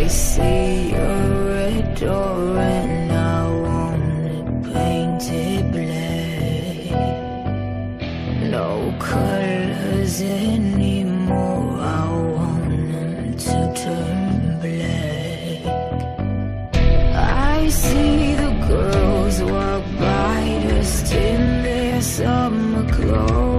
I see a red door and I want it painted black. No colors anymore. I want them to turn black. I see the girls walk by just in their summer clothes.